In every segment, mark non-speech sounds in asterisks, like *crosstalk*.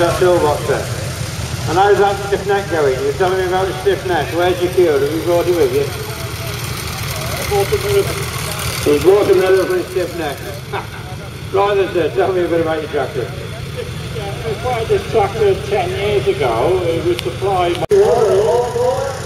that toolbox there. And how's that stiff neck going? You were telling me about the stiff neck. Where's your cure? Have you brought it with you? He brought a medal for his stiff neck. *laughs* right then, sir, tell me a bit about your tractor. I acquired this tractor 10 years ago. It was supplied by...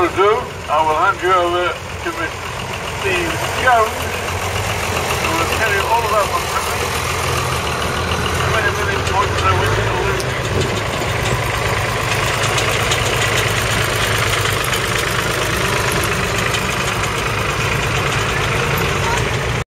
I will hand you over to Mr. Steve Jones, who will tell you all about the family, how many million points there were in